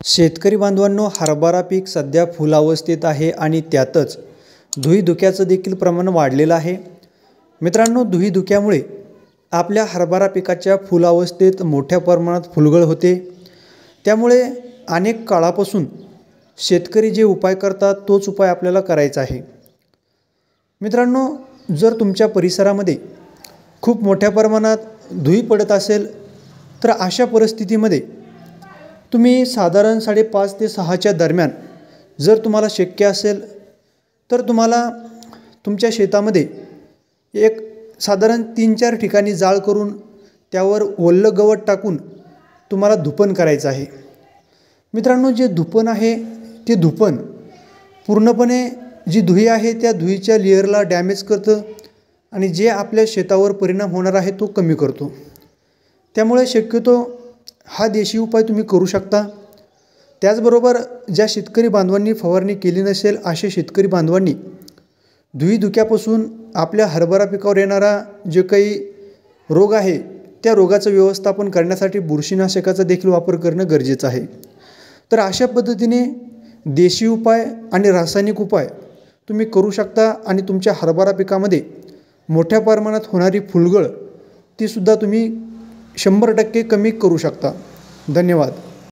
शेतकरी बांधवांनो हरभरा पीक सध्या फुलावस्थेत आहे आणि त्यातच धुईधुक्याचं देखील प्रमाण वाढलेलं आहे. मित्रांनो धुईधुक्यामुळे आपल्या हरभरा पिकाच्या फुलावस्थेत मोठ्या प्रमाणात फुलगळ होते. त्यामुळे अनेक काळापासून शेतकरी जे उपाय करतात तोच उपाय आपल्याला करायचा आहे. मित्रांनो जर तुमच्या परिसरामध्ये खूप मोठ्या प्रमाणात धुई पडत असेल तर अशा परिस्थितीमध्ये तुम्ही साधारण साडेपाच ते सहाच्या दरम्यान जर तुम्हाला शक्य असेल तर तुम्हाला तुमच्या शेतामध्ये एक साधारण तीन चार ठिकाणी जाळ करून त्यावर ओल्लं गवत टाकून तुम्हाला धुपण करायचं आहे. मित्रांनो जे धुपण आहे ते धुपण पूर्णपणे जी धुई आहे त्या धुईच्या लेअरला डॅमेज करतं आणि जे आपल्या शेतावर परिणाम होणार आहे तो कमी करतो. त्यामुळे शक्यतो हा देशी उपाय तुम्ही करू शकता. त्याचबरोबर ज्या शेतकरी बांधवांनी फवारणी केली नसेल असे शेतकरी बांधवांनी धुई धुक्यापासून आपल्या हरभरा पिकावर येणारा जे काही रोग आहे त्या रोगाचं व्यवस्थापन करण्यासाठी बुरशीनाशकाचा देखील वापर करणं गरजेचं आहे. तर अशा पद्धतीने देशी उपाय आणि रासायनिक उपाय तुम्ही करू शकता आणि तुमच्या हरभरा पिकामध्ये मोठ्या प्रमाणात होणारी फुलगळ तीसुद्धा तुम्ही शंभर टक्के कमी करू शकता. धन्यवाद.